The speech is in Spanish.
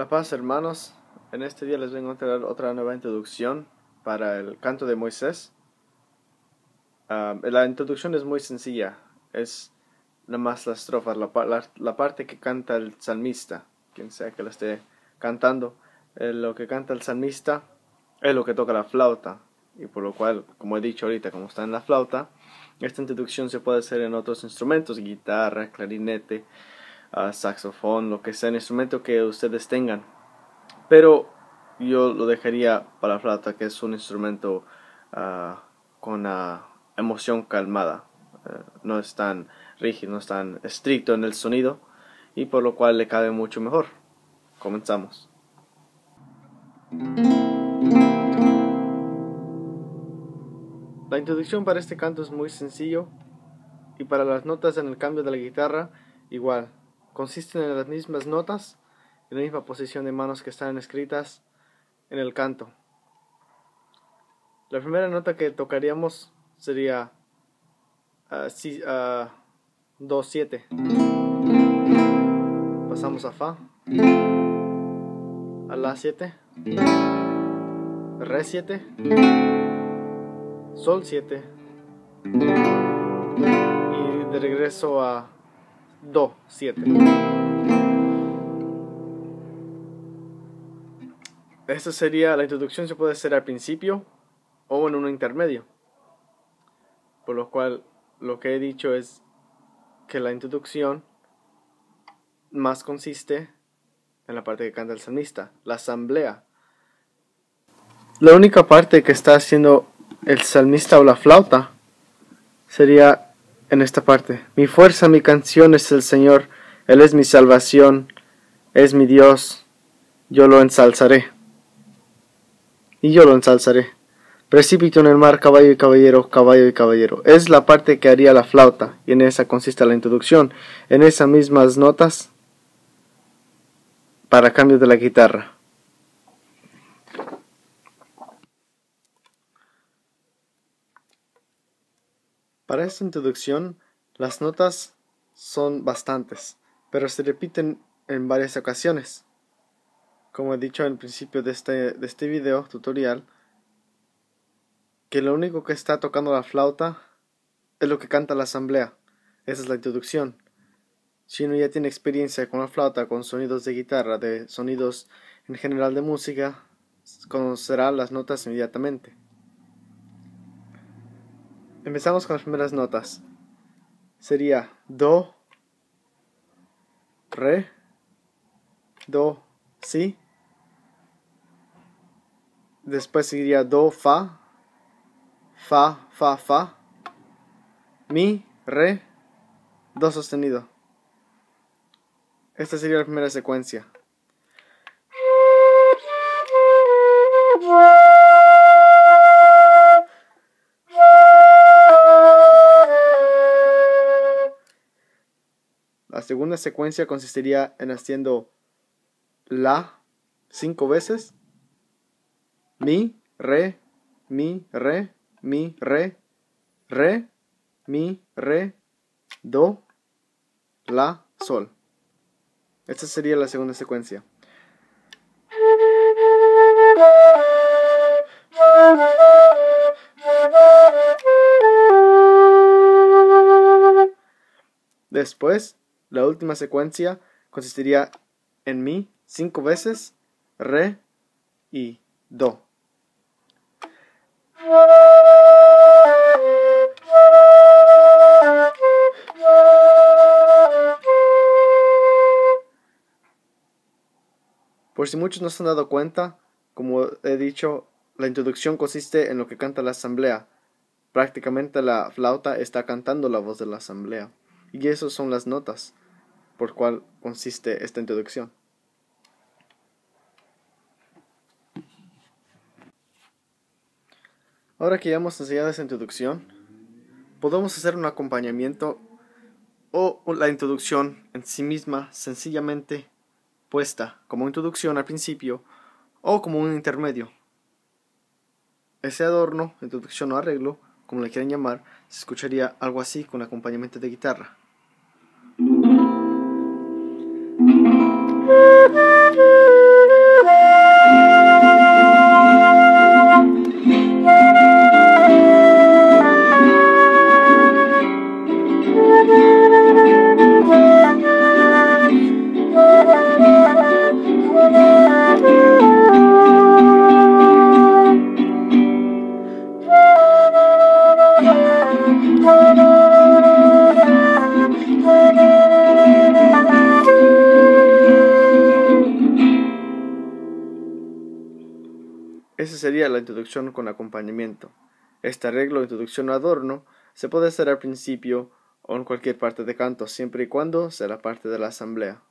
La paz hermanos, en este día les vengo a traer otra nueva introducción para el canto de Moisés. Ah, la introducción es muy sencilla, es nada más la estrofa, la, parte que canta el salmista, quien sea que la esté cantando. Eh, lo que canta el salmista es lo que toca la flauta, y por lo cual, como he dicho ahorita, como está en la flauta, esta introducción se puede hacer en otros instrumentos, guitarra, clarinete, saxofón, lo que sea, el instrumento que ustedes tengan. Pero yo lo dejaría para la flauta, que es un instrumento ah, con una emoción calmada. Eh, no es tan rígido, no es tan estricto en el sonido y por lo cual le cabe mucho mejor. Comenzamos. La introducción para este canto es muy sencillo y para las notas en el cambio de la guitarra igual consisten en las mismas notas y la misma posición de manos que están escritas en el canto. La primera nota que tocaríamos sería si, uh, 2, 7. Pasamos a Fa, a La 7, Re 7, Sol 7 y de regreso a Do 7. Esta sería la introducción, se puede hacer al principio o en un intermedio. Por lo cual, lo que he dicho es que la introducción más consiste en la parte que canta el salmista, la asamblea. La única parte que está haciendo el salmista o la flauta sería en esta parte. Mi fuerza, mi canción es el Señor, Él es mi salvación, es mi Dios, yo lo ensalzaré. Y yo lo ensalzaré. Precipito en el mar, caballo y caballero, caballo y caballero. Es la parte que haría la flauta, y en esa consiste la introducción. En esas mismas notas, para cambio de la guitarra. Para esta introducción, las notas son bastantes, pero se repiten en varias ocasiones. Como he dicho al principio de este, de este video tutorial, que lo único que está tocando la flauta es lo que canta la asamblea. Esa es la introducción. Si uno ya tiene experiencia con la flauta, con sonidos de guitarra, de sonidos en general de música, conocerá las notas inmediatamente. Empezamos con las primeras notas. Sería Do, Re, Do, Si. Después seguiría Do, Fa, Fa, Fa, Fa, Mi, Re, Do sostenido. Esta sería la primera secuencia. Segunda secuencia consistiría en haciendo La cinco veces, Mi, Re, Mi, Re, Mi, Re, Re, Mi, Re, Do, La, Sol. Esta sería la segunda secuencia. Después la última secuencia consistiría en Mi cinco veces, Re y Do. Por si muchos no se han dado cuenta, como he dicho, la introducción consiste en lo que canta la asamblea. Prácticamente la flauta está cantando la voz de la asamblea. Y esas son las notas por cual consiste esta introducción. Ahora que ya hemos enseñado esa introducción, podemos hacer un acompañamiento o la introducción en sí misma sencillamente puesta como introducción al principio o como un intermedio. Ese adorno, introducción o arreglo, como le quieran llamar, se escucharía algo así con acompañamiento de guitarra. Sería la introducción con acompañamiento. Este arreglo, introducción adorno se puede hacer al principio o en cualquier parte de canto, siempre y cuando sea parte de la asamblea.